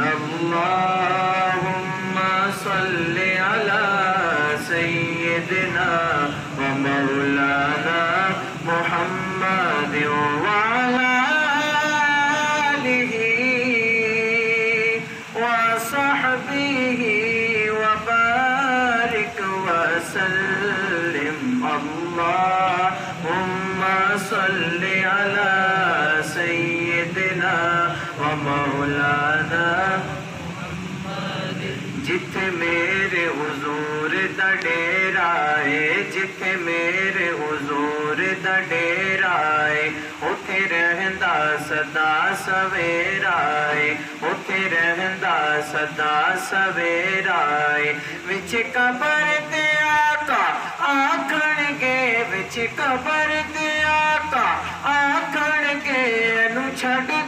اللهم صل على سيدنا ومولانا محمد وعلى آله وصحبه وبارك وسلم اللهم صل على جٿي مير حضور ديرائي جٿي مير حضور دير اٿي رهند سوير آئي اٿي رهند سوير آئي وچ خبر ديا آکڻ گي وچ خبر ديا آکڻ گي نه ڇڏ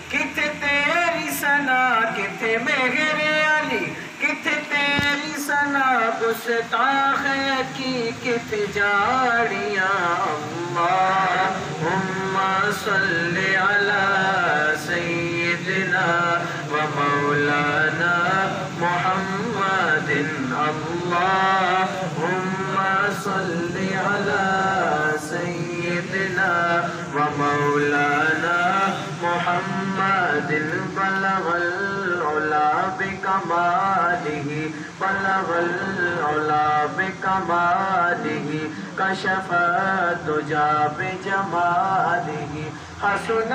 किथे मेरे अली किथे तेरी सना गुस्ताख की किथे जाड़ियाँ अल्लाहुम्म सल्लि بكماله بلغ العلا بكماله كشف الدجى بجماله حسن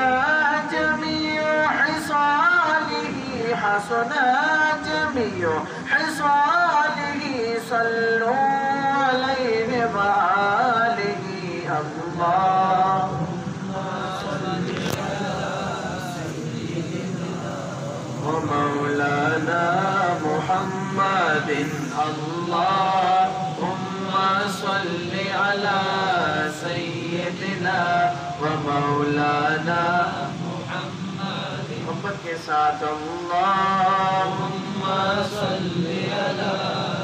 جميع حصاله حسن جميع حصاله صلوا مولانا محمد. محبت کے ساتھ اللہ صلی اللہ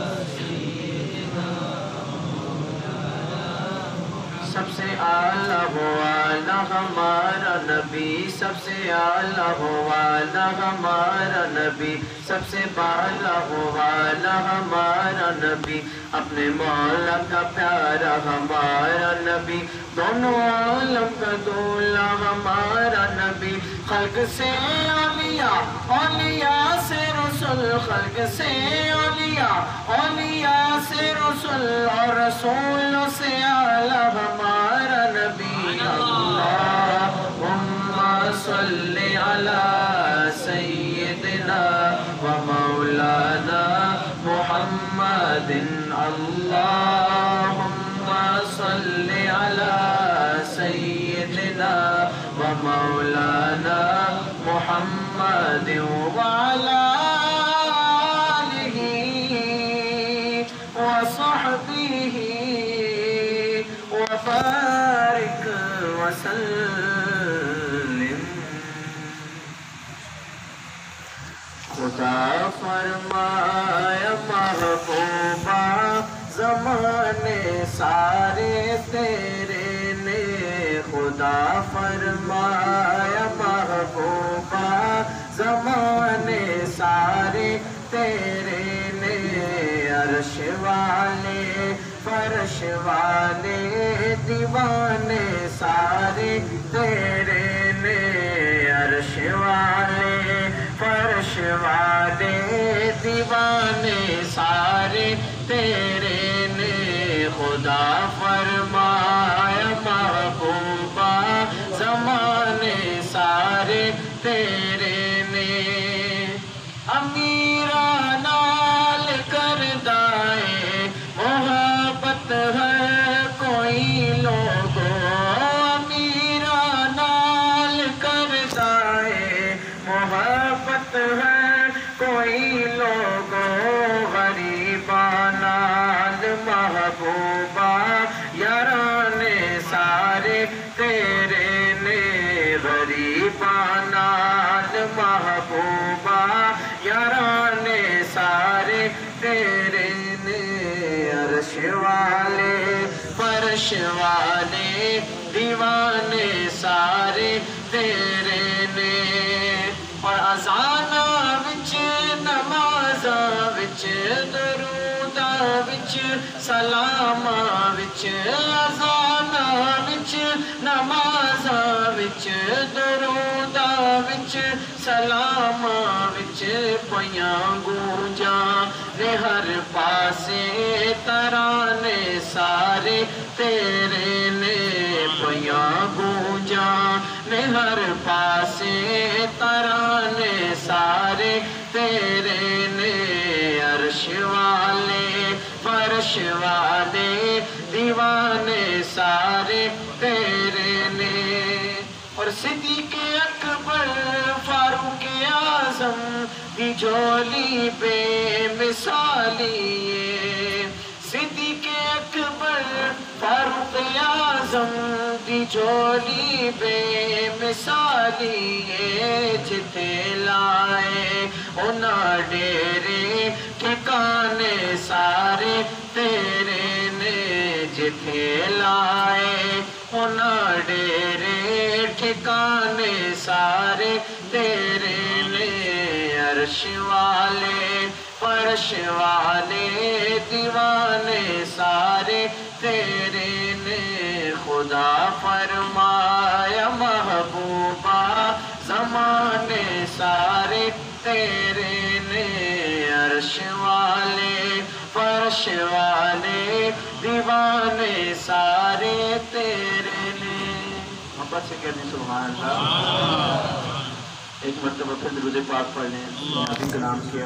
सबसे आला हो आला हमारा नबी, सबसे आला हो वाला हमारा नबी, सबसे बाला हो वाला हमारा नबी। अपने मौला का प्यारा हमारा नबी, दोनों आलम का दूल्हा हमारा नबी। खल्क से औलिया ओलिया से रसुल, खल्क से ओलिया ओलिया से रसुल और रसूलों से आला हमारा नबी। अल्लाहुम्मा सल्लि अला सहदीर माया महोबा ज़माने सारे तेरेन ख़ुदा पर خدا म जमाने सारे तेरे ने अर्श वाले, फर्श वाले, दीवाने सारे तेरे ने अर्श वाले, फर्श वाले, दीवाने सारे तेरे महबूबा याराने सारे तेरे ने गरीबा नाल महबूबा याराने सारे तेरे ने अर्श वाले फर्श वाले दीवाने सारे तेरे पयां गूंजा ने हर पासे तराने सारे तेरे ने पयां गूंजा। ने हर पासे तराने सारे तेरे ने अर्श वाले, फर्श वाले, दीवाने सारे तेरे ने। और सिद्दीक अकबर की झोली बेमिसाली ये। सिद्दीक अकबर फारूक आजम की झोली बेमिसाली ये जिथे लाए उना डेरे ठिकाने सारे तेरे ने जिथे लाए डेरे ठिकाने सारे तेरे ने अर्श वाले, फर्श वाले दीवाने सारे, तेरे ने खुदा फरमाया महबूबा, जमाने सारे, तेरे ने अर्श वाले, फर्श वाले दीवाने सारे, तेरे ने। मोहब्बत से कहते अल्लाह। एक मरतबा फिर दरुद पाक पढ़ लें नबी का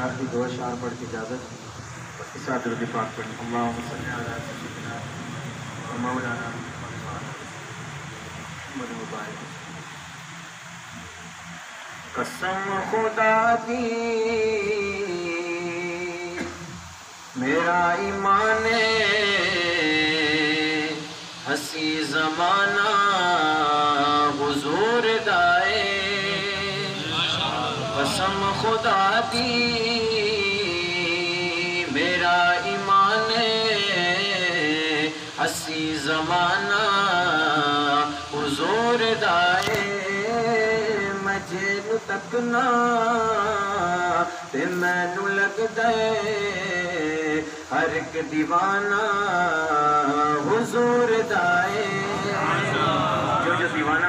आखिरी दो अशार पढ़ के इजाज़त इसके साथ। दरुद पाक पढ़ लें अल्लाह कसम खुदा दी, मेरा ईमान हसी जमाना, हुजूर दाए दी मेरा ईमान हसी जमाना हुजूर दाए मजे लगदा है हर जो दीवाना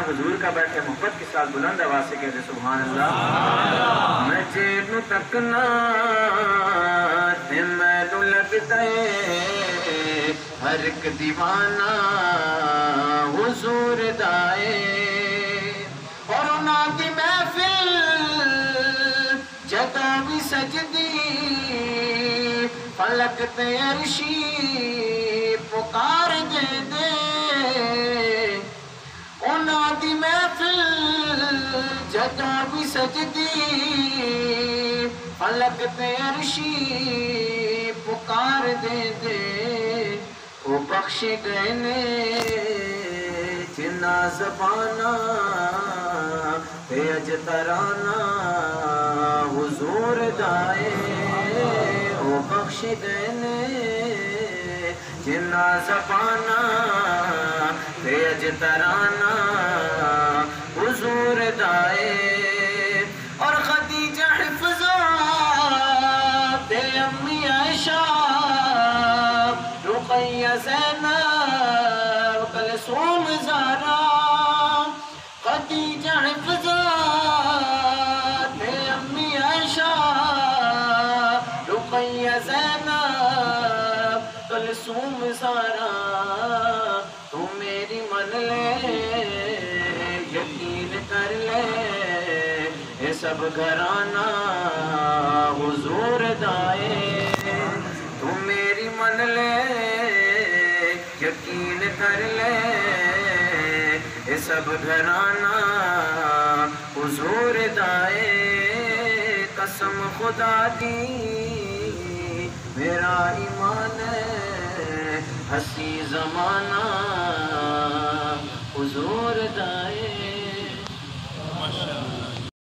हुजूर का बैठे मोहब्बत के साथ बुलंद आवाज से कहते सुभान अल्लाह मैं जेनू तकना ते मैनू लगदा है हर एक दीवाना हुजूर दाए और उन्हां दी महफिल जदा भी सजदी फलक ते अरशी पुकार जदा भी सजदी फलक ते अरशी पुकार दे दे ओ बख्श गए ने जिन्ना जबाना ते अज तराना हुजूर दाए ओ बख्श गए ने जिन्ना जबाना ते अज तराना हुजूर दाए और खदीजा हिफजा ते अम्मी आयशा रुकैया जैनब कलसूम ज़ारा खदीजा हिफ़्ज़ा थे अम्मी आयशा रुक़ैया ज़ैनब कलसूम ज़ारा तू मेरी मन ले ये सब घराना हुजूर दाए। तू मेरी मन ले, यकीन कर ले। ये सब घराना हुजूर दाए। कसम खुदा दी, मेरा ईमान हसी जमाना हुजूर दाए।